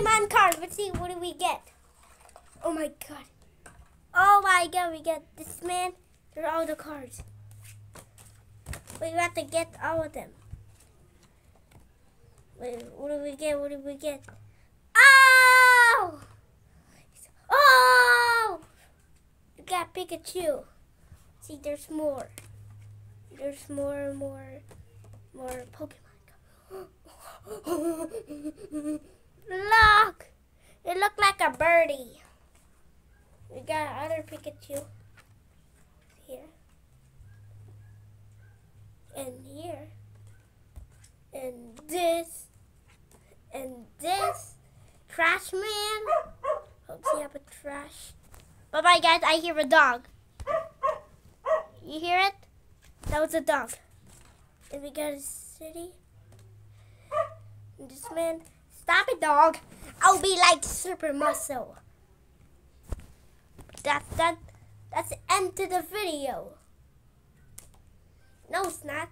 Pokemon card. Let's see what do we get. Oh my god. Oh my god, we get this man. There are all the cards. We have to get all of them. Wait, what do we get? What do we get? Oh! Oh! We got Pikachu. See, there's more. There's more and more, more Pokemon. Like a birdie. We got other Pikachu here. And here. And this. And this. Trash man. Hope you have a trash. Bye bye guys, I hear a dog. You hear it? That was a dog. And we got a city. And this man. Stop it, dog. I'll be like super muscle. That's that. That's the end of the video. No, it's not.